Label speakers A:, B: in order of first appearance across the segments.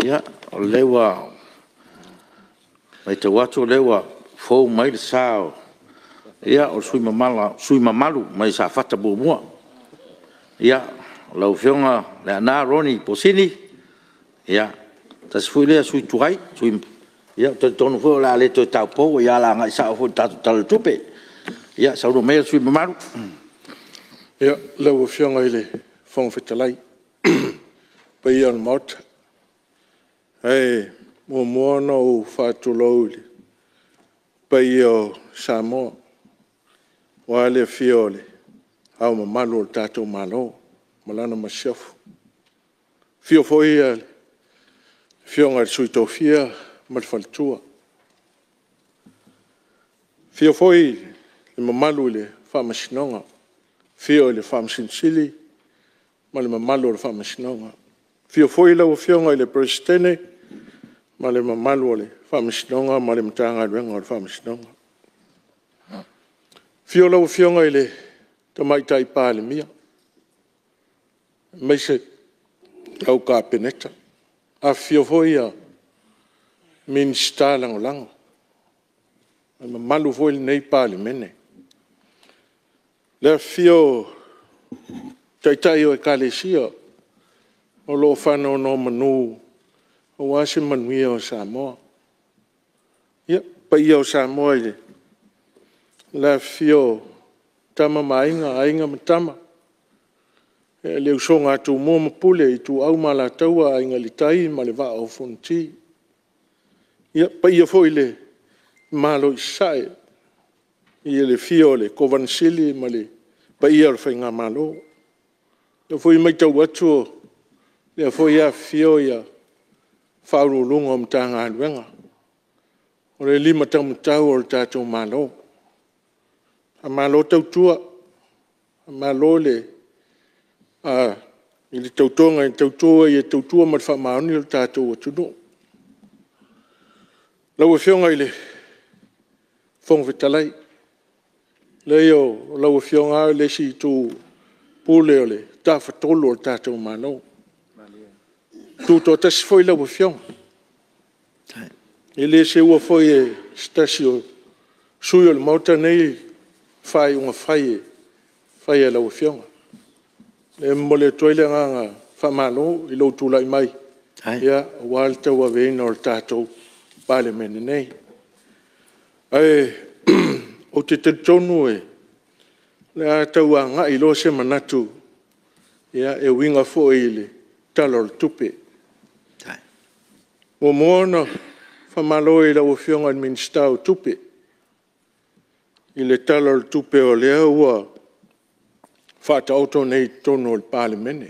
A: Ya, lewa, mai te watu lewa, fōu mai le sāo. Ia, o sui mamala, sui mamalu, mai sā fata bōmua. Ia, o lau whionga, le anā roni po sini. Ia, tas fui lea sui tuhai, sui, ia, tonu tonu fōu la le tō tau pō, ia la ngai sāo fōu tātu tala tupe. Ia, sauro mea sui mamalu. Ia, lau whionga ile, fōngu fitalai. Pai ia no
B: Hei, mō mōna o whātu lauri. Pai o Samoa. Wale fiole. Hau ma malu o tātou malo. Malana ma shafu. Fio fōi ale. Fio ngā sui tō fia. Mal faltua. Fio fōi. Le ma malu le whāmasinonga. Fio le whāmasinsili. Mal ma malu le whāmasinonga. Fio fōi lau fio ngā le presidenei ma le mamalu o le faamasinoga ma le matagaluega o le faamasinoga fio lauafioga i le tamaitai palemia maise au kapeneta afio foi a minista lagolago e mamalu foi lenei palemene le afio taitai o ekalesia o loo fanaonao manu o wā se manui o Samoa. Ia, pa ia o Samoa ile. La fio tama ma inga, a inga ma tama. E leo so ngā tū mō ma pule i tū au ma la taua a inga li tai ma le vaa o funti. Ia, pa ia fo ile ma lo i sae. Ia le fio le kovansili ma le pa ia rafa inga ma lo. Ia fo i mai tau atu o. Ia fo ia fio ia. Ia fo ia fio ia faulūlugu o matagaluega o le lima taumatau o le tatou malo a malo tautua a malo le a i le tautoga i tautua ia tautua ma le faamaoni o le tatou atunuu laua fioga i le fogofetalai e lei o laua fioga e a lesi itu pule o le tafatolu o le tatou malou tūtō tasi fōi lau fiong. E le se ua fōi e stasi o sui o le mauta nei fai unga fai e fai e lau fiong. E mole tuile ngā ngā whamalo i lau tūlai mai. Ia, wālta ua veina o tātou pāle mene nei. Ae, o te te tonu e, le ātau a ngā ilo se manatu, ia, e winga fōi e le talol tupe. Ia, Ua moana whamalo i lau whionga min stau tupe. I le tala le tupe o lea ua whata auto nei tono le pāle mene.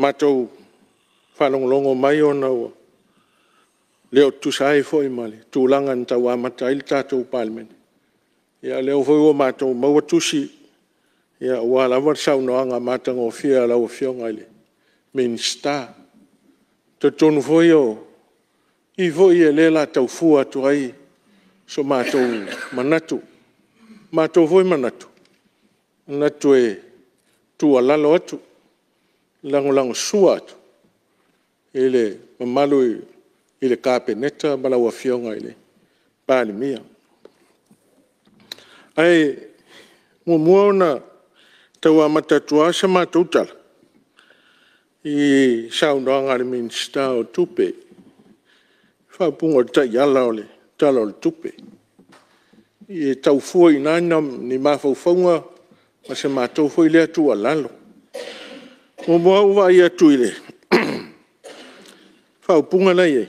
B: Mātou whalongolongo mai ona ua. Leo tusai fo i male, tūlanga ni tau amata ili tātou pāle mene. Ia leo fo ua mātou maua tusi ia ua lawa saunoanga mātango fia lau fiona ili. Min stau. to foi o i foi e le la taufua ai so mātou manatu mātou foi manatu natu e tualalo atu lagolago sua atu i le mamalu i le kapeneta ma lau afioga i le palemia ae muamua ona tauā matatuā sa matou tala i sau no angari min sta o tupe. Fa pungo ta yala ole, tala ole tupe. I e tau fua i nana ni mafau faunga, ma se mātou fua i lea tua lalo. O mua uwa i atu i le. Fa pungo nai e.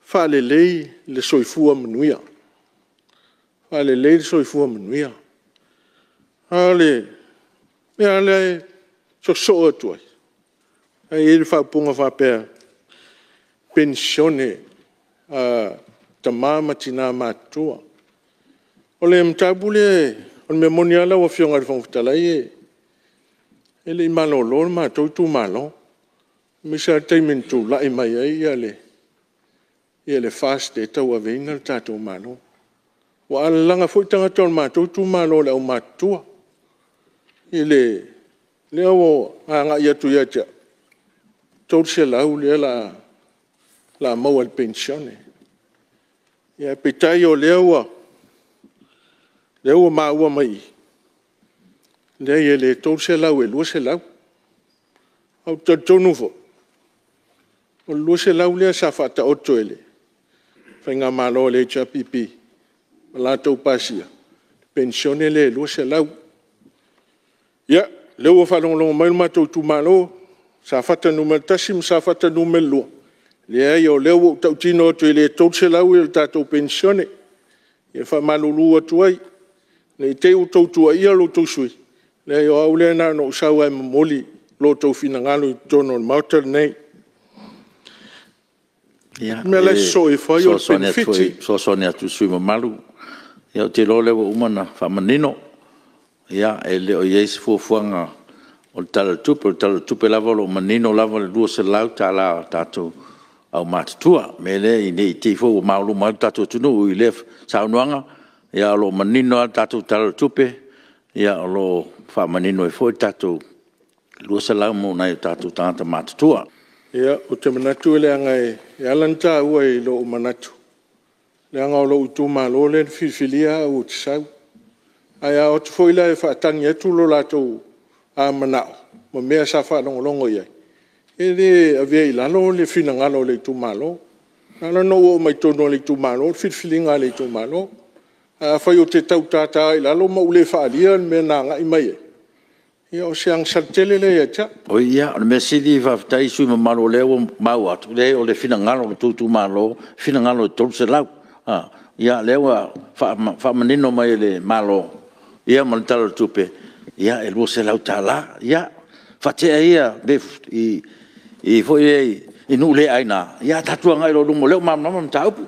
B: Fa le lei le soifua manuia. Fa le lei le soifua manuia. Ale, me ale e. so atu ai ai e le faapuga faapea pensione uh, tamā ma tinā matua o le matapu le o le mea moni ala ua fioga e. le fagafatalai e e leʻi malōlō le matou itumālō ma sa taimanitulaʻi mai ai ia le ia le fast e tauaveina le tatou mālō ua alalaga foʻi tagata o le matou itumālō le ʻaumatua i ele le o nga ia tu ia cha tau se la u le la la mo al pensione ia e pitai o le o le o ma u mai le ia le tau se la u lu se la au tau tau nu fo o lu se la u le sa fa ta o tu ele fenga ma lo le cha pipi la tau pasia pensione le lu se la u ia yeah. le ua faalogologo mai le tu malo, sa fatanuma le tasi ma sa fatanuma le lua lea ia o lea ua taʻutino atu i le tolu selau i le tatou pensione ia faamalūlū atu ai nei te outou tuaia lotou sui lea io au lea no sa wa ae momoli lotou finagalo ngalo tono o le mauta lenei
A: ia mea lai sosoe fai o le penefiti soasoane atu sui mamalu ia o te lo leua uma na faamanino Ja e leo jeis fu fuanga o tala tupe, o tala tupe lava lo manino lava le duose lau ta la tato au matatua. Me le i nei tei fu o maulu ma tato tunu ui lef saunuanga. Ia lo manino al tato tala tupe, ia lo fa manino e fu tato luose lau mo nai tato tanta matatua.
B: Ia o te manatu e leanga e, e alanta ua e lo o manatu. Leanga o lo utuma lo le fifilia o tisau. Aia o te foila e whaatangi e tūlo lātou a manao. Mo mea sa whaarongorongo iai. E re a vea i lalo le fina ngalo le tū malo. Nala no o mai tono le tū malo, fitfili ngā le tū malo. A whai o te tau tātā i lalo ma ule whaalia ni mea
A: nā ngai mai e. Ia o siang sartele le e cha. O ia, o mea sidi i whaftai sui ma malo le o mau atu le o le fina ngalo le tū tū malo, fina ngalo le tūlse lau. Ia e le o a whaamanino mai le malo. Ia ia ma le tupe ia e lua se lau tala ia fatea ia de i i foi e i nu le ai na ia tatua ngai lo lumo leo mam nama mta upu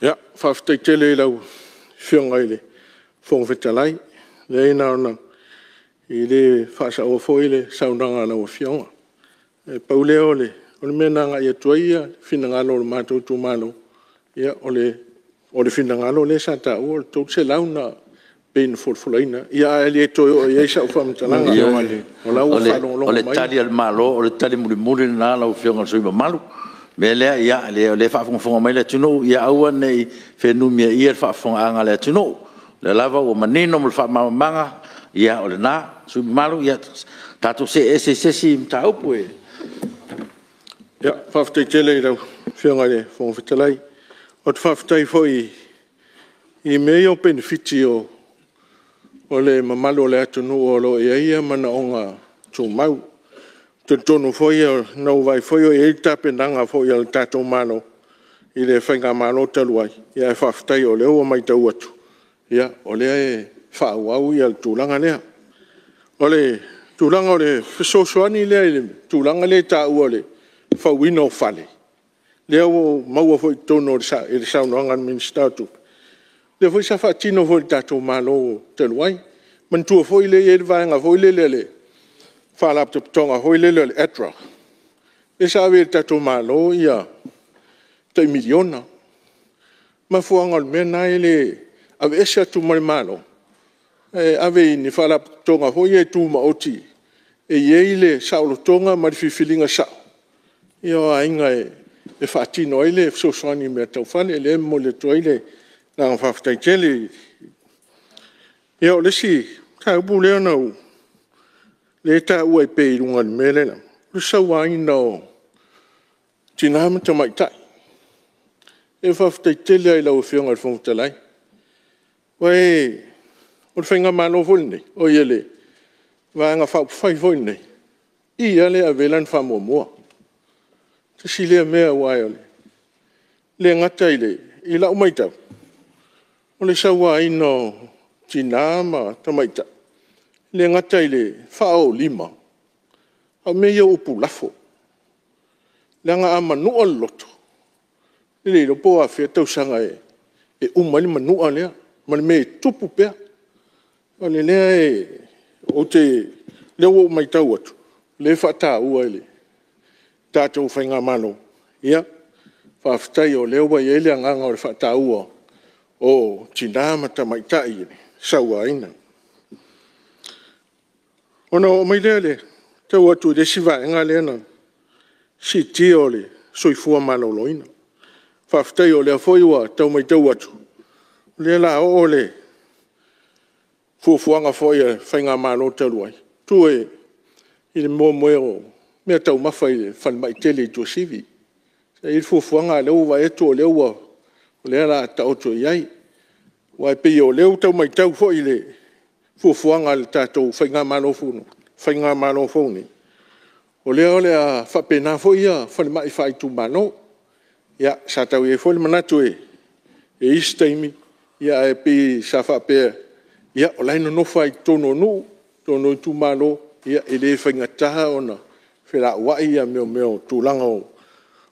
A: ia fafitei tele i lau fio ngai le fong fita lai
B: le e na ona i le fasa o foi le saunanga na o fio ngai e pau leo le o le mena ngai e tua ia fina ngalo le mātou tu malo ia o le o le fina ngalo le sa ta o le se launa ngai pein
A: fulfulaina
B: ia ali e to ia sha fa mtananga ia ali ola u fa lo lo ole tali al malo
A: ole tali muli muli na la u fiona so iba malo mele ia ali ole fa fun fun mele tuno ia awa nei fe nu mia ia fa fun anga le tuno le lava u manino mul fa ma manga ia ole na so iba malo ia tatu se ese se si mta u pue ia fa fte tele ia fiona le fun fte lei
B: ot fa fte foi i meio benefício ole ma malo le atu nu olo e aia mana onga tu mau. Tu tonu foi e nau vai foi o e tape nanga foi al tato mano i le whainga mano taluai. Ia e whaftai o leo mai tau atu. Ia ole e whau au i al tūlanga lea. Ole tūlanga ole fisosuani lea i le tūlanga le tā ua le whau ino whale. Leo maua foi tonu i le saunanga minister tupu. le foi sa faatino foi le tatou malo taluai manatua foi lei ai le vaega foi lele a le faalapotopotoga to lele a le etra e sa avei le tatou malo ia taimiliona ma fuaga o le mea na e lē aveese atu ma le malo e avei ni faalapotopotoga foi e tumaoti e iai le saʻolotoga ma le filifiliga saʻo ia o aiga e faatino ai le fesoasoani mea taufale e lē mo le atu ai na ngā whaftai tele. Ia o lesi, tā upu leo nau, le tā ua i pei runga ni melena. Ru sau a ina o, tina hama ta mai tai. E whaftai tele ai lau e whionga i whungta lai. Wai, o te whainga mālo vulni, o iele, vānga whau whai vulni. I ale a velan wha mua mua. Te si lea mea wai ole. Lea ngata i le, i lau mai tau. O le sawa ino ti nama tamaita. Le ngata ile whao lima. A meia upu lafo. Le anga ama nua loto. Le ilo po a fia tau sanga e. E umani ma nua lea. Ma le me e tupu pea. O le lea e. O te le uo mai tau atu. Le fata ua ele. Tātou whainga mano. Ia. Fafitai o leo wa ele anganga o le fata ua. Ia. o tinamata mai tai ni sawaina ona o mai lele te o tu desi va nga lena si ti ole soi fu maloloina fa ftei ole foi wa te mai te o le la ole fu fu nga foi fa nga malo te loi tu e il mo moero me te o mafai fa mai tele tu sivi il fu fu nga le o va eto le o le la ta o tu yai wai pe o leo tau mai tau fo ile fuafuaga le tatou faigā mano founi o lea o lea faapena foʻi ia falemaʻi faaitumano ia sa tau iai e foi le manatu e e isitaimi ia e pei sa faapea ia o lai no ai tono nuu tono i tumalo ia i e lē faigataha ona felauaʻi ia meomeo tulaga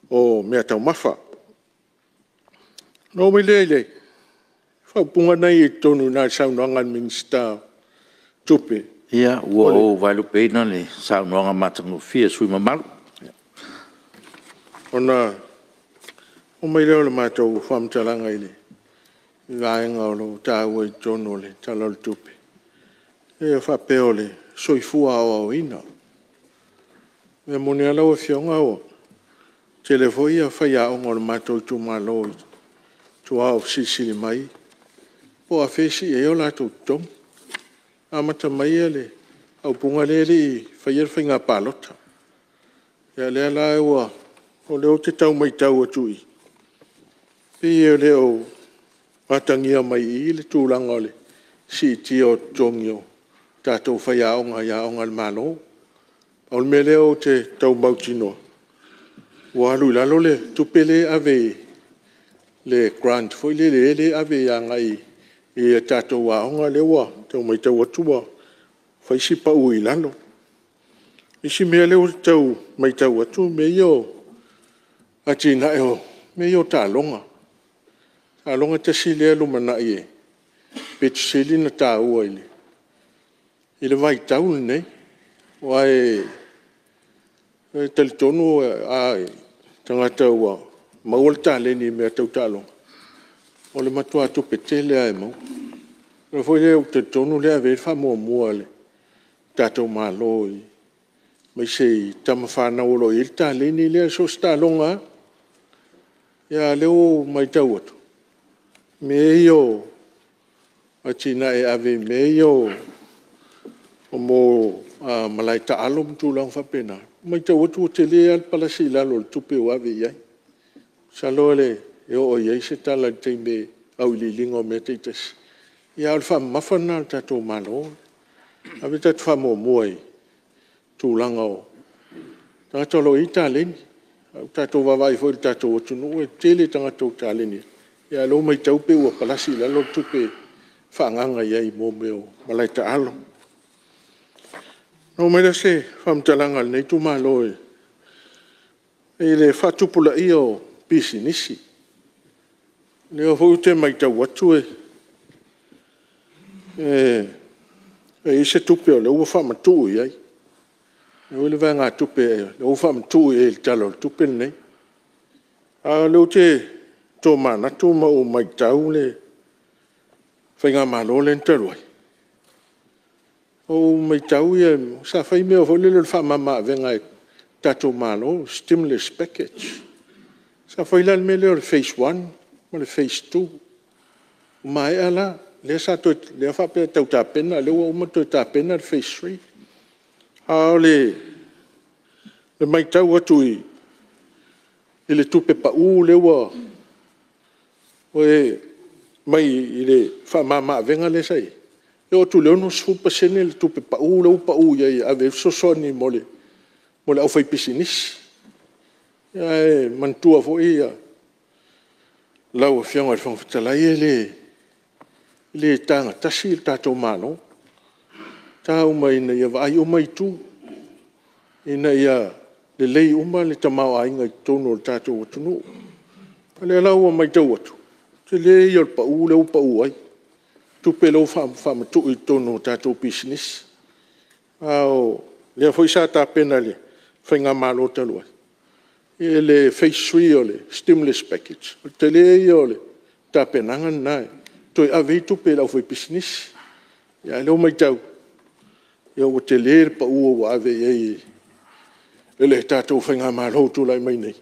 B: o mea taumafa nomailea i lei Fraubungana e tonu na saunanga min sta tupe.
A: Ia, ua o wailu peina ni saunanga matangu fia sui mamalu. Ona, e o meire ole mātou
B: whamtalanga ini. Ngāinga olo tāua i tonu le talol tupe. Ia whapeo le soifua au au ina. Me mune ala o fionga o. Telefoia whaia o ngol mātou tu mālo i tu au sisiri mai. Ia. po a fesi e ola tu tong a mata mai ale au punga le le faier fainga palota ya le la e wa o le o te tau mai tau atu i pi e le o atangi a mai i le tu langa le si ti o tong yo tatou faiaoga iaoga le malo au le mea lea o te taumautinoa ua alu i lalo le tupe lē avei le grant foʻi lelē lē avei agaʻi e tātou ahonga le wā, te o maitau atua, whai si pa ui lalo. I si mea leo tau maitau atu, me io, a tina eo, me io tā longa. Tā longa te si lea luma na ie, pe tu sili na tā ua ili. I le vai tau nei, wa e, e talitonu a e, tangata ua, maua le tā leni mea tau tā longa o le matua atu petele ae mau le foi lea ou tatonu lea avei le faamuamua le tatou mālō i mai sei tamafanau o loi le talini lea so se taloga ia le ou mai tau atu meai e o atinaʻe ave meai o o mo malae taalo matulaga faapena mai tau atu ua telē a le palasi i lalo o le tupe o ave i ai saloa le e o iei se tala i teime au i lilinga o mete i tasi. Ia ala wha mawhana tato mano, a vi tato wha mō mua i tūlanga o. Tangato lo i tāleni, tato wawai fo i tato o tunu, e tele tangato tāleni. Ia lo mai taupe ua palasi lalo tupe whaanganga iei mō meo malaita alo. Nō mera se whamtalanga nei tū mālo e. Ele fatupula i o pisi nisi. Nisi. Ne o te mai tau atu e. E, e se tupe o le ua wha matu i ai. E o le vai ngā tupe e le ua wha matu i e le talo le tupe nei. A le o te tō mā natu ma o mai tau le whainga mā lō le ntaruai. O mai tau i e sa whai me o fo le le wha mā mā venga e tato mā lō, stimulus package. Sa whai lal me le o le phase one, ma le feistu ma e ala le sa to le fa pe tau ta pena le o mo to ta pena le feistu a le le mai tau atu i i le tupe pa u le wa o e mai i le fa ma ma venga le sai e o tu le ono su pa sene le tupe pa u le u pa u ia a ve so so ni mo le mo le au fai pisinis ia e mantua fo ia e lau e fiaga e e i fagafetalai e lē lē tagatasi i le tatou malo tauma ina ia vaai uma itu ina ia lelei uma le tamaoaiga i totonu o le tatou atunuu a le alau a maitau atu te lē ia le paʻū le ou paʻū ai tupe lou faamatuu i totonu o tatou pisinesi ao lea foʻi sa tapena le faigā malo talu ai le face 3 o le stimulus package. O te le e o le tapenanga nai. Toi a vei tupe lau fai pisnis. Ia leo mai tau. Ia o te le pa ua wa ave e e. E le tātou fai ngā mārou tu lai mai nei.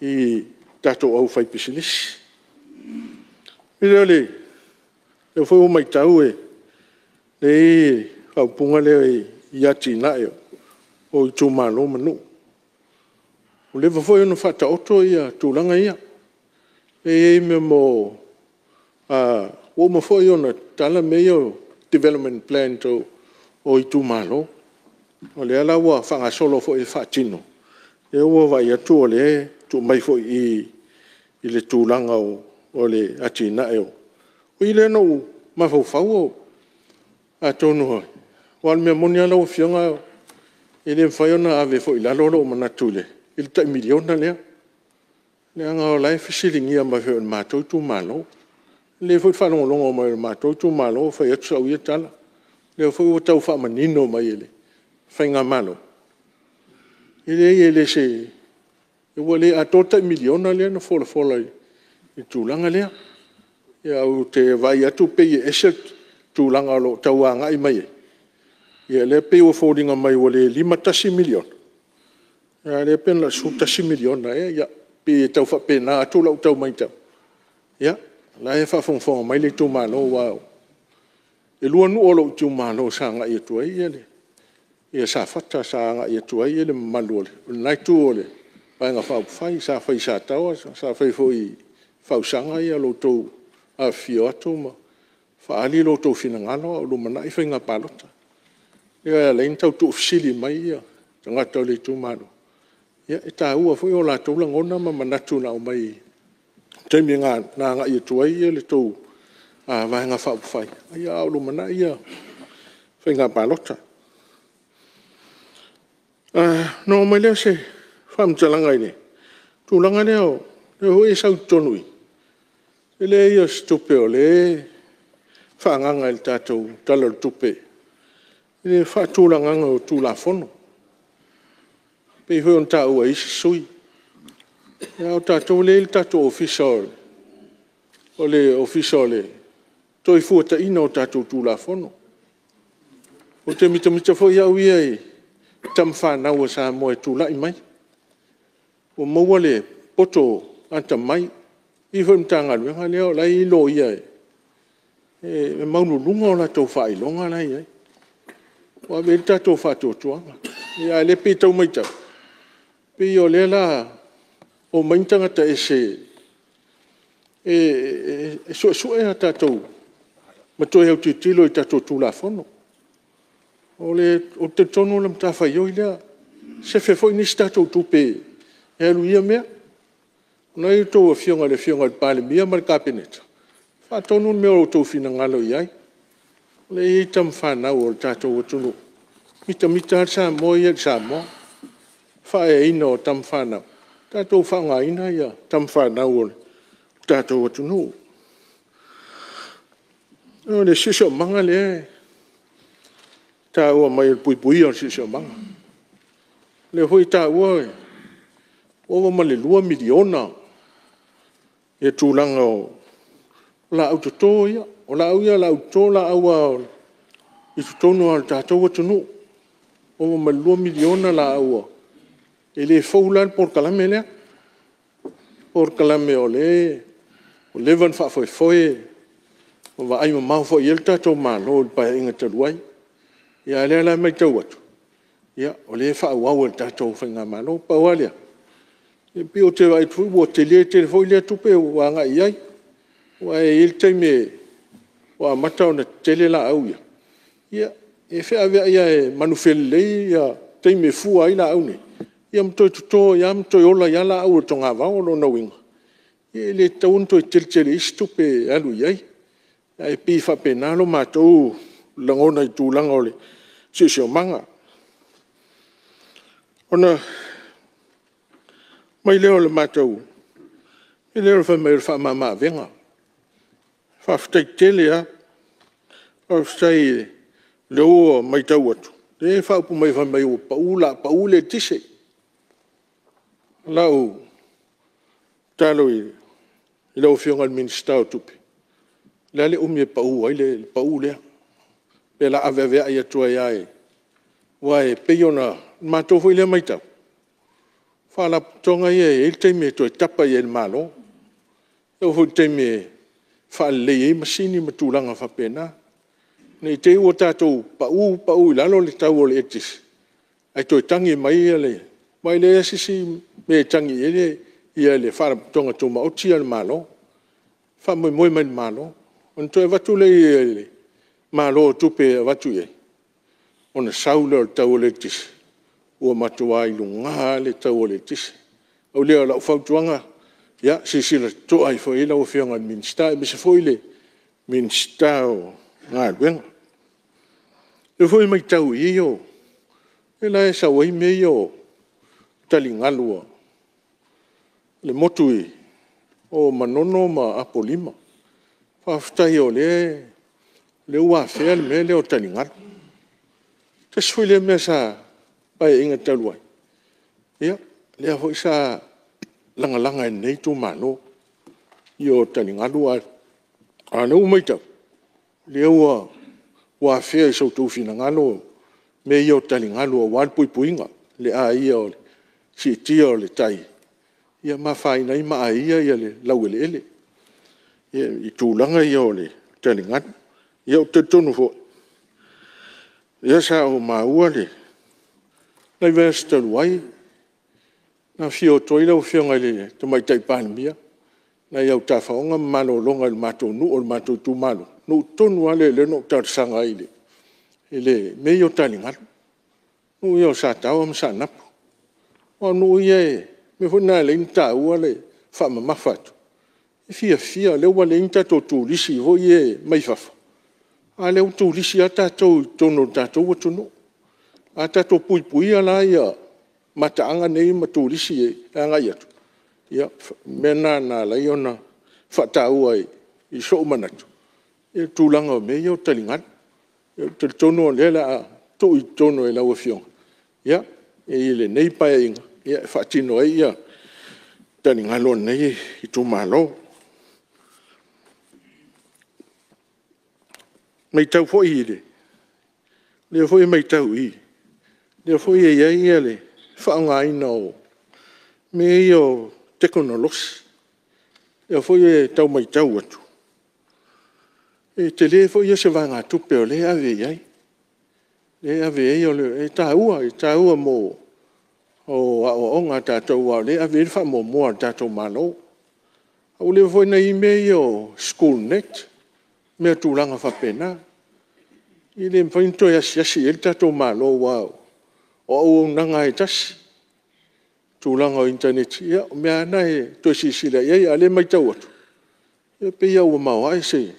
B: I tātou au fai pisnis. I leo le. Leo fai o mai tau e. Le e au punga leo e. Ia tina e. O i tū mālou manu. Ia O lewa foi ono whata oto i a tūlanga ia. E e me mō, uh, o ma foi ono tala me o development plan tō o i tū mālo. O lea la ua whanga solo foi i whātino. E ua vai atu o le tū mai foi i, i le tūlanga o, o le atina e o. O i le no mawhauwhau o a tōnu hoi. Wal mea moni ala o fionga e le whai ona ave foi lalo lo o manatule. il ta miliona le le nga o lai fisili ngia ma fe ma to tu ma lo le fo fa lo o ma ma to tu ma lo fa yet sa u yet ala le fo u ma nino ma yele fa nga ma lo ile ile e se e wo le a to ta miliona le na fo lo fo lai i tu la nga le ya u te va ya tu pe ye eset tu lo ta wa nga i ma ye ye le pe u fo mai ma yele 5 tasi miliona ne pen la su tasi miliona e ia pe tau faapena atu lau tau mai tau ia la e faafogafoga mai le tumālo ua o e lua nuu o lou tumālo sa agaʻi atu ai ia le ia sa fata sa agaʻi atu ai ia le mamalu o le lenai tu o le paega faaupufai sa fai sa taua sa fai foʻi fausaga ia loutou afio atu ma faaali loutou finagalo au lumanaʻi faiga palota ia leina tautuufisili mai ia tagata o le tumālo ia e tāua foʻi o latou lagona ma manatu na o mai taimi ga na gaʻi atu ai ia le tou vaega faapufai aia ao lo manaʻi ia faiga palota no mai lea se faamatalaga i le tulaga lea o le hoʻi e sautotonu i e lē ia se tupe o lē faagaga i le tatou tala o le tupe i le faatulagaga o tulafono pe hui on ta ua isi sui ia o tatou lē le tatou ofisa o le ofisa o le toe fuataʻina o tatou tulafono o te mitamita foʻi aʻu ia i tamafānau o sa moe tulaʻi mai o maua le poto atamai i foʻi matagaluega lea o lai i lo ia e e maululuga o latou faailoga lai ai ua avei le tatou faatoatoaga ia e le peitaumaitau pe yo le la o mainga ta ese e e so so e ta to ma to he tu tilo ta to tu la fono o le o te tonu lam ta fa yo ile se fe fo ni sta to tu pe e lu ye me no i to fio ngale fio ngale pa le mia mar cabinet fa tonu me o to fina ngalo yai le i tam fa na o ta to tu lu mita mita sa mo ye sa mo whae ino tam whanau. Tātou whanga ina ia tam whanau ole. Tātou atu nō. No le sisio manga le. Tā ua mai pui pui o sisio manga. Le hoi tā ua e. Owa ma le lua miliona. E tūlanga o. La au tō ia. O la au ia la au tō la au a. I tūtono al tātou atu nō. Owa ma lua miliona la au a. e le foulan por kalame lea por kalame o le o levan fa foi foi o va ai ma foi yelta to ma no pa inga te ruai ya le la me tau atu ya o le fa wa wa ta to fa nga ma no pa wa lea e pi o te vai tu o te le te foi le tu pe wa nga yai wa e il te me wa mata ona te le la au ya ya e fa ya e manufel le ya te me fu ai la au nei ia matoe totō ia matoe ola ia laau o togavao lo nauiga ia e lē taun toe teletele isi tupe alu i ai ae pi faapena lo matou lagona i tulaga o le siosiomaga ona mai lea o le matou e lea o le faimai o le faamamavega faafetaitele a faafetai le ou maitau atu le faupu mai faimai ua paʻu laapaʻu le tise lau talo i i lau fionga al minista o tupi. Le ale umie pa u, ai le pa u lea. Pe la avevea i atua i ae. Wae, pe iona, mātou hui lea maitau. Whala tonga i e, il teime e toi tapa i el malo. E o hui teime e, whala lei e masini ma tūlanga whapena. Nei te ua tātou pa u, pa u, lalo le tau o le etis. Ai toi tangi mai i ale. Mai le e sisi, me changi ele ia le fara tonga tuma o tia malo fa mo mo man malo on to va tu le ele malo tu pe va tu ye on saul le tawle tis o ma tu e. ai lu nga le tawle tis o le la fa tuanga ya si si le tu ai fo e ile e o fi nga min sta be se fo ile min sta o nga ben le fo mai tau ye yo ele sa wo mi yo talingalua. lua le motu i o manono ma apolima. Whaftai o le, le ua fea le mea le o taningara. Te sui le mea sa pae inga taluai. Ia, lea hoi langa langa e nei tu mano i o taningaru a ane umaitau. Lea ua ua fea i sau tau fina ngalo me i o taningaru a wanpui puinga le a ia o le si tia o le tai ia mafaina i maaia ia le lauʻeleʻele ia i tulaga ia o le taligata ia o tatonu foʻi ia sa o maua le nai vesi talu ai na fioto ai lauafioga i le tamaitaʻi palemia na iau tafaoga mamalologa i le matou nuu o le matou tumalo nuu tonu a leleno o talasaga ai le i le mei o taligata nuu ia o sa tau a masanapu ua nuu ia e me ho na le nta wale fa ma mafatu e fia fia le wale nta to to li si ho ye mai fa fa ale o to li si ata to to no ta to wo to no ata to pui pui ala ya mata anga nei ma to li si e anga ya to ya me na na la yo na fa ta wo i so mana to e tu langa me yo talingan e to to no le la to i to no e la wo fion ya e ile nei pa inga ia e whaatino e ia tani ngalo nei i tū mālo. Mei tau fōi i re. Lea fōi mei tau i. Lea fōi e iai ia le. Whaunga ina o. Me i o tekona los. Lea fōi e tau mei tau atu. E te lea fōi e se wā ngā tupeo lea ave iai. Lea ave iai o le. E tā ua, e tā ua mō. Mō o a o wa tātou a lea, vere mo mo mō a ma mālo. o le vo ina i mei o Schoolnet, mea tūranga wha pena. I le mwinto ya e si asi el ma lo wa o o na nga i e tas tu Tūranga o internet, ia, mea ana e tō si sila, ia, ia, le mai tau atu. e pe ia ua mau ai se,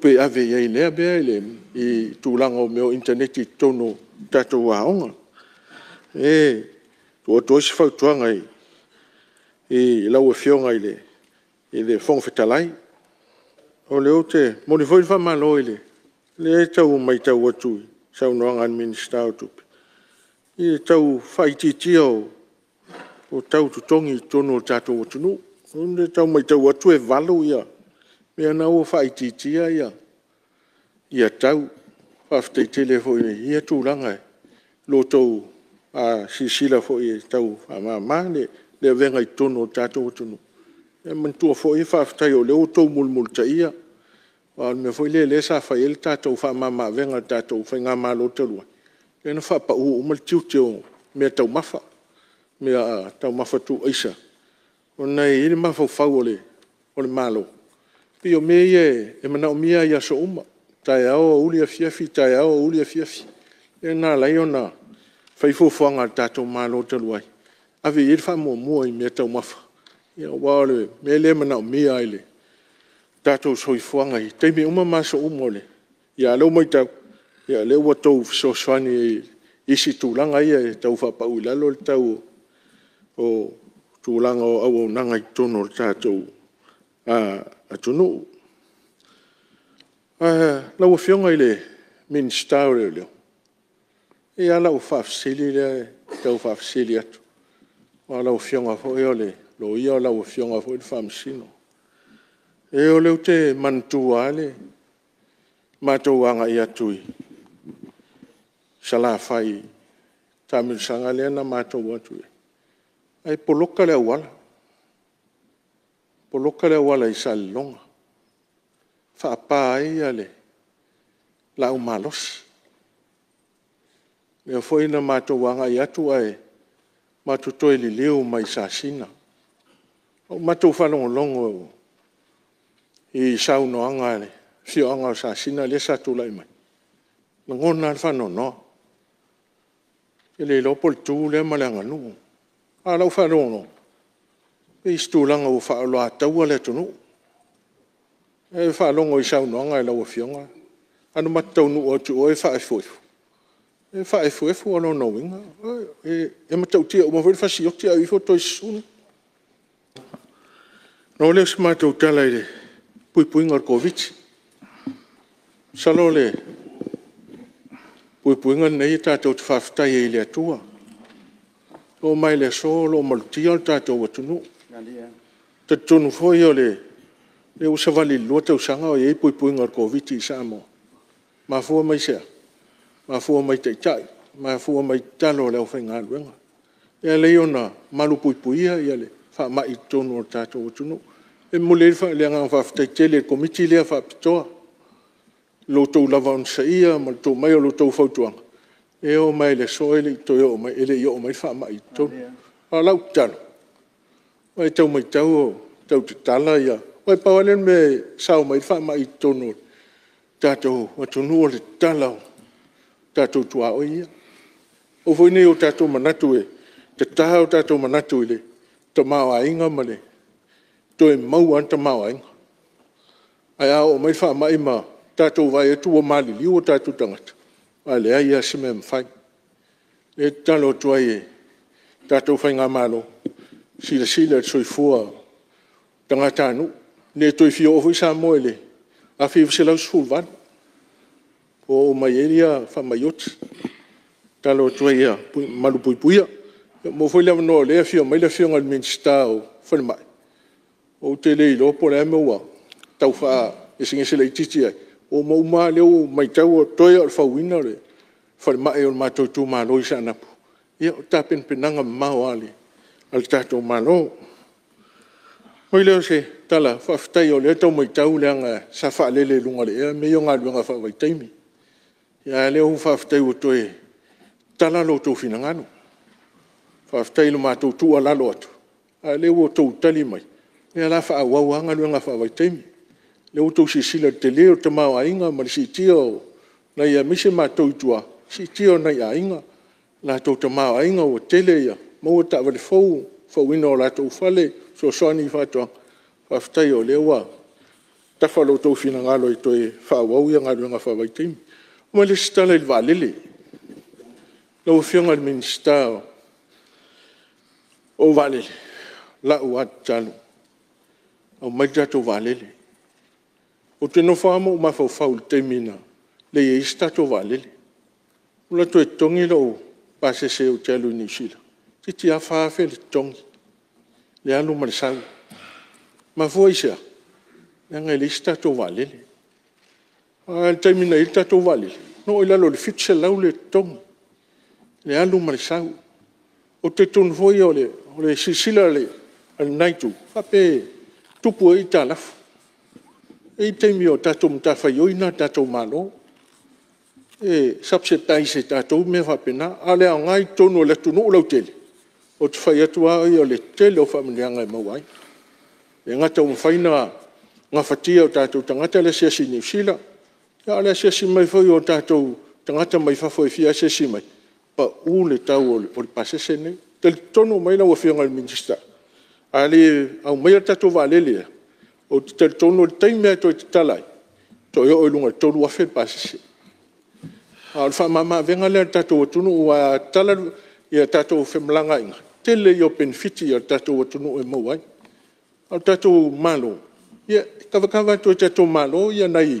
B: pe ave ia i lea bea i le, i tūranga o meo internet i tono tātou wā onga. Ia, e, e o to se fa to ngai e la o fio ngai le e de fon fetalai o le ote mo le foi fa malo ile le eta o mai ta o tu sa o nga minista o tu e ta o fa ti ti o o ta o tongi tono ta to o tu no onde ta o mai ta o tu e valo ia me ana o fa ti ti ia ia ta o fa ti ti ia tu langa lo to a ah, si sila fo e tau a ah, ma ma le le venga i tono o tātou tono. E man tua fo e whaftai o le o tau mul mul ta ia. A ah, me fo le le sa fa el tātou fa ma ma venga tātou fa ngā ma lo talua. E na fa pa u o mal tiu teo mea tau mafa. Mea a tau mafa tu aisa. O nei ili mafa ufau o le o le ma lo. Pi o me e e mana o mia ia so uma. Tai au a uli a fiafi, tai au a uli a fiafi. E nā lai o nā. fai fu fu ngal ta tu ma lo te luai a vi ir fa mo i me te mafa ia wa le le mana o ai le ta tu soi fu ngai te mi uma ma so umo le ia lo mai ta ia le wa so swani i si tu langa ia e ta u fa pa u la lo o tu o au na ngai tu no ta tu a a tu no a ngai le min sta le e ala o fafsili le te o fafsili atu o ala o fionga fo e ole lo ia ala o fionga fo e famsino e ole o te mantu ale mato wanga i atui sala fai tamil sanga le na mato watu e ai poloka le wala poloka le wala i sal longa fa pa ai ale la umalos. malos me foi na mato wanga ya tu ai mato toi li leo mai sa sina o mato fa no longo i sa no anga le si anga sa sina le sa tu lai mai no ngon na fa no no e le lo pol tu le ma langa no a lo fa no no e sto langa o fa lo ata wa le tu no e fa longo i sa no anga e lo fiona anu mato no o tu o fa e fo e fa e fu e fu ono no winga e e ma tau tia o ma vore fa si oti a i foto i suni no leo si mai tau tala i re pui pui ngar covid salo le pui pui ngar nei ta e tau te fafta i ele atua o mai le so lo malutia al ta tau atunu te tunu foi o le le usavali lua tau sanga o i e pui pui ngar covid i sa amo ma fu mai sea mafua mai taʻitaʻi mafua mai talo le aufaigaluega ia lei ona malupuipuia ia le faamaʻi tonu o le tatou atunuu e mole le faaleaga o faafetaitele le komiti lea faapitoa lotou lava ona saia ma lotou mai o lotou fautuaga e o mai le so e leʻi toe oo mai e leʻi oo mai lau faamaʻi tonu alau tatalo ae taumaitau o tautatala ia ua e paualena me sao mai le faamaʻi tonu o le tatou atunuu o le tatala o tatou tuā o ia o foi nei o tatou manatu e te taha o tatou manatu i le tamaoaiga ma le toe maua ana tamaoaiga ae a oo mai faamaʻi ma tatou vae atu ua maliliu o tatou tagata ae leai ia se mea mafai e talo atu ai e tatou faigā malo silasila le soifua tagata anuu ne toe fioo foi sa mo e le afi faselau sefulu vale o mai e ia fa mai ot talo tu ia malu pui pui mo foi le no le fio mai le fio ngal min sta o fo mai o te le lo po le e mo wa tau fa e singe se le titi ai o mo ma leo mai tau to e ia fa wina le fo le mai o ma to tu ma lo isa na ia ta pen penanga nga ma o ali al ta to lo leo se, tala, whaftai o leo tau mai tau leanga sa wha lele lunga le ea, me yonga lunga wha wai taimi ia e lea hufaafetai ua toe talalo tou finagano faafetai lo matou tuu alalo atu ae lea ua tou tali mai lea la faauau aga luega faavaitaimi lea ua tou silasila le tele o tamao aiga ma le siitia o nai amaise matou itua siitia o nai aiga latou tamao aiga ua tele ia ma ua taavale fou fauina o latou fale soasoani faatoaga faafetai o lea ua tafa lotou finagalo i toe faauau ia galuega faavaitaimi Uma lista lei valili. Lo fiong al minister. O valili. La uat chalu. O maja to valili. O te no famo ma fo faul temina. Le e ista to valili. Ula to tongi lo pase se o chalu ni sila. Titi a fa fe le tongi. Le alu marsal. Ma foi sia. Nga e lista to valili. Ah, el termina el tato vale. No, el alo le fitse lau le tong. Le alu marisau. O te tun foi o le, o le sisila le, al naitu. Fape, tupu e italaf. E temi o tato mtafa yoina, tato malo. E, sapse taise tato me fapena. Ale angai tonu le tunu ulau tele. O te fai atua e o le tele o familiangai e mawai. E ngata umfaina ngafatia o tato tangata le sisi nifsila. E, Ya ala sesi mai foi o tato, tanga tama i fafo fi sesi mai. Pa u le tau o por pase sene, tel tono mai na wofi ngal minista. Ali au mai tato valele. O tel tono tei me to talai. To yo o lunga to wa fe pase se. Al fa mama venga le tato o tunu wa talar ya tato fe mlanga inga. Tele yo pen fiti ya tato o tunu e mo Al tato malo. Ya kavakava to tato malo ya nai. Ya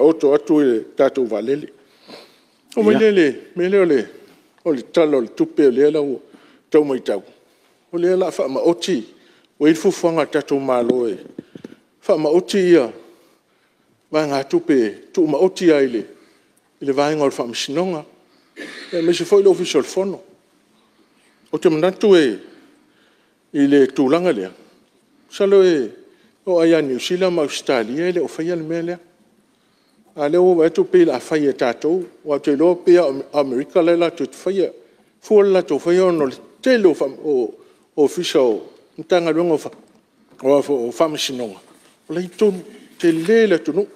B: o to atu e tatou valele o mai lele me lea le o le tala o le tupe o lea lau taumaitau o lea la faamaoti ua i le fuafuaga tatou mālo e faamaoti ia vaegatu pe tuumaoti ai le i le vaega o le faamasinoga e maise foʻi le ofisi o le fono o te manatu e i le tulaga lea salo e o aia niusila ma australia e le o faia le mea lea a le ua atu pei la afai e tatou ua atu e loa pei a amerika lai latou te faia e fua le latou faia ona le tele o ofisa o matagaluega o faamasinoga o lai tonu telē le atunuu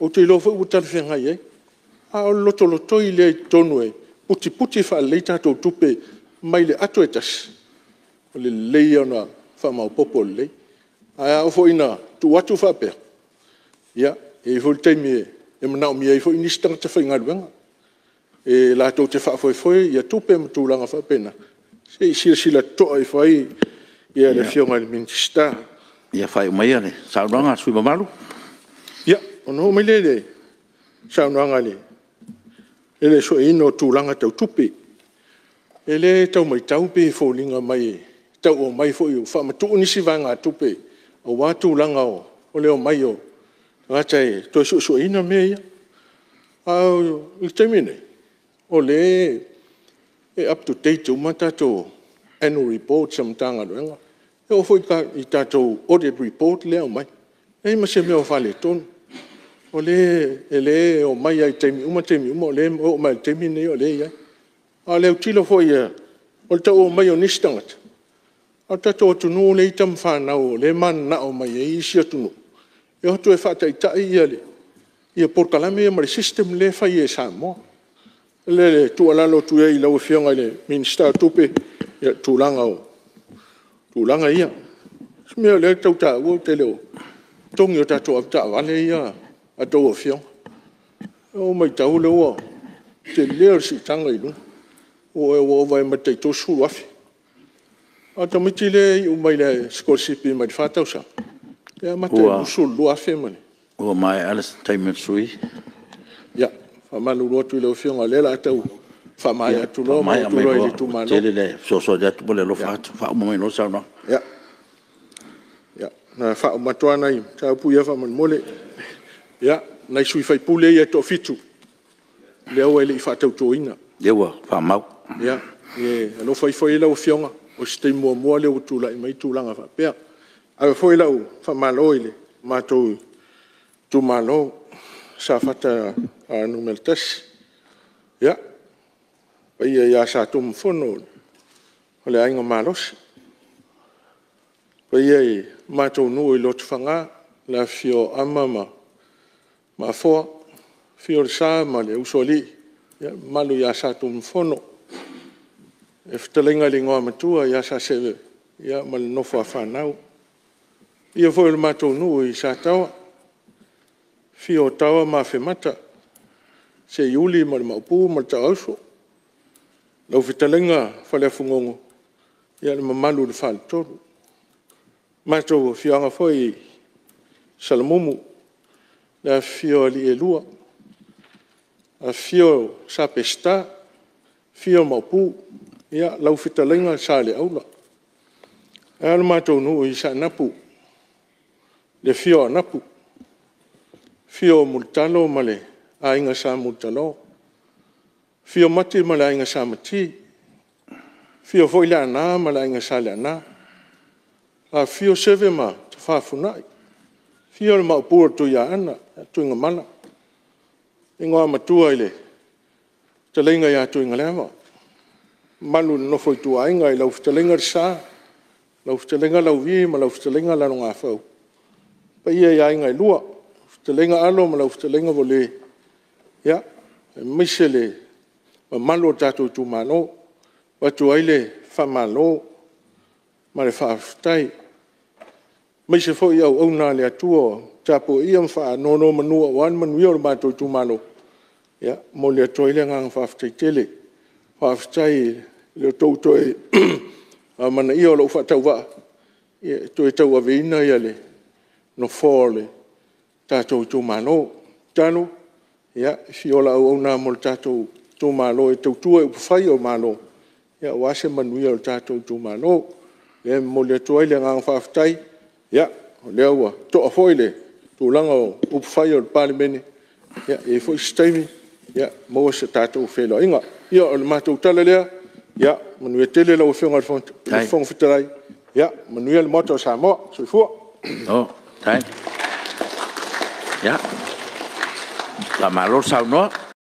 B: ou te iloa fai ua talafegai ai a o le lotolotoi lea i tonu e putiputi faalelei tatou tupe mai le atu e tasi o le lelei ona faamaopopo o lelei ae aʻo foʻina tuu atu faapea ia yeah. e fo taimi e mana o mia e fo inisi tangata faigaluega e latou te faafoefoe ia tupe ma tulaga faapena seʻi silasila totoa e fai ia le fioga i le minista
A: ia faaiʻumaia le saunoaga sui mamalu ia
B: ona hoʻomai lea le saunoaga le e le soʻeina o tulaga tautupe e lē taumaitau pe foliga mai tauʻo mai foʻi o faamatuʻu nisi vaegatupe auā tulaga o o le o mai o Nga chai, to su su ina me ia. Au, ikte O le, e up to date tu mata to annual report sam tanga doenga. E ofo ika i tato audit report leo mai. E ima se meo fale ton. O le, e le, o mai ai te teimi, uma te uma o le, o mai te ne o le ia. A leo tila fo ia, o le tau o mai o nistangat. A tato o tunu le itam whanau, le man na o mai e isi atunu e hatu e whātaitai ia le, ia porkalame ia e mare system le whai e sā mō. Le le tu alalo tu e i lau e whionga le minister tupe, ia tūlanga o, tūlanga ia. Mea le tau tā ua te leo, tongi o tātua tā wale ia a tau a whionga. O mai tau le ua, te leo si tanga inu, o e ua ovae matai tō suru afi. A tamiti le, umai le scholarship i mai fātau sa. Mm. Det är Matteo Musullu afemani.
A: Ua mai ala sa
B: Ia, fa malu lotu e le ufiunga lela atau. Fa atu lo, mai atu lo
A: le, so atu bole lo Ia. Ia, na fa
B: nai, ta upu ia Ia, nai sui ia to fitu. E le au ele i fa atau toina.
A: Ia,
B: e, alo fai fai ila ufiunga. O sitai mua mua le utula, imai tulanga fa. aue foi lau faamālo i le matou tumālo sa fata anumele tasi a paia ia sa tumafono o le aigomalosi paia i matou nu i lotufaga lafioamaamafoa fiolesa ma le usoaliimal ia sa tumafono e fetalaiga ligoa matua ia sa seve a ma le nofo a fanau ia foi le matou nuu i e sa taua fio taua mafemata se iuli ma le maupū ma le taʻauso lau fetalega faleafogogo ia le mamalu i le faaletolu matou fioaga foi salamumu le afio alii elua afio sa pesta fio maupū ia lau fetalega sa le aula ae le matou nuu i sa napu le fio anapu. Fio multalo male a inga sa multalo. Fio mate male a inga sa mati. Fio foile ana male a inga sa le ana. A fio seve ma te whafunai. Fio le maupura tu ia ana, tu inga mana. Ingo a matua ile, te leinga ia tu inga lewa. Malu no foi tu a inga i laufi te lenga risa, laufi te lenga lauvi, ma laufi te lenga lanunga fau. Laufi pa ia ia inga i lua, ufutelenga alo ma la ufutelenga vole, ia, e mise le, ma malo tatu tu mano, watu aile fa malo, ma le fa aftai, mise fo iau au na le atua, tapo ia mfa anono manua, wan manuia o le mato tu mano, ia, mo le atua ile ngang fa aftai tele, fa aftai le toutoe, a mana ia o la ufa tau va, ia, toi tau aveina ia le, ia, no fole ta to to mano tano ya si ola e e o na mol ta to to malo e to tu e fai o malo ya wase manu ya ta to to mano e mol e to ile ngang fa ftai ya le wa to foile to lango u fai o parlamenti ya e fo stemi ya mo se ta to fe lo inga ya o ma to tala le ya manu e tele lo fe ngal fon fon fitrai ya manu e mo to sa mo so fu
A: no oh. Ja. La mà l'orçal no,